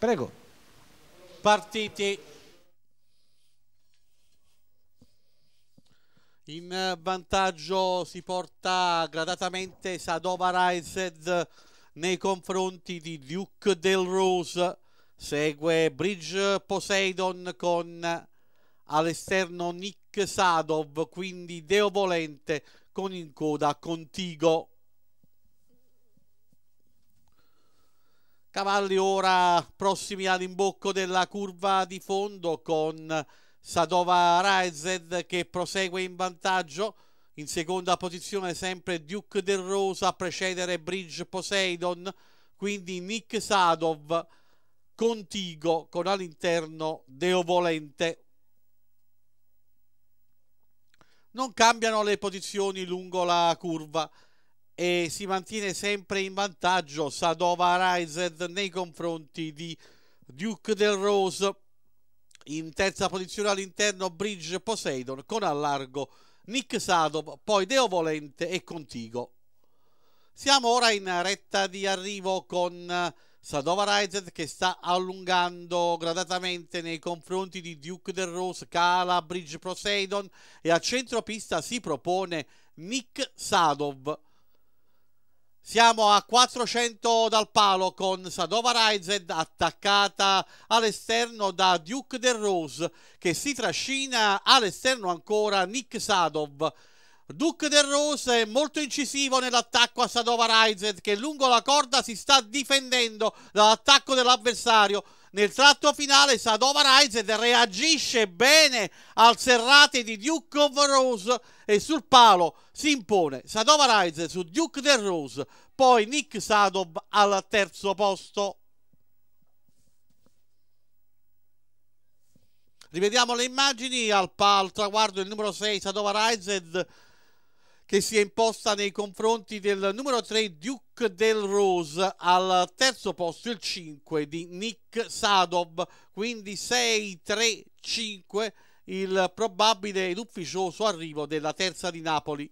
Prego. Partiti. In vantaggio si porta gradatamente Sadova Rised nei confronti di Duke Del Rose. Segue Bridge Poseidon con all'esterno Nick Sadov, quindi Deo Volente con in coda Contigo. Cavalli ora prossimi all'imbocco della curva di fondo con Sadova Raized che prosegue in vantaggio. In seconda posizione sempre Duke del Rosa a precedere Bridge Poseidon, quindi Nick Sadov contigo con all'interno Deo Volente. Non cambiano le posizioni lungo la curva e si mantiene sempre in vantaggio Sadova Rised nei confronti di Duke del Rose. In terza posizione all'interno Bridge Poseidon con a largo Nick Sadov, poi Deo Volente e Contigo. Siamo ora in retta di arrivo con Sadova Rised che sta allungando gradatamente nei confronti di Duke del Rose, cala Bridge Poseidon e a centropista si propone Nick Sadov siamo a 400 dal palo con Sadova Rised attaccata all'esterno da Duke del Rose che si trascina all'esterno ancora Nick Sadov. Duke del Rose è molto incisivo nell'attacco a Sadova Rised che lungo la corda si sta difendendo dall'attacco dell'avversario nel tratto finale Sadova Rised reagisce bene al serrate di Duke of Rose e sul palo si impone Sadova Rised su Duke del Rose, poi Nick Sadov al terzo posto. Rivediamo le immagini al, al traguardo il numero 6 Sadova Rised che si è imposta nei confronti del numero 3 Duke Del Rose al terzo posto il 5 di Nick Sadov quindi 6-3-5 il probabile ed ufficioso arrivo della terza di Napoli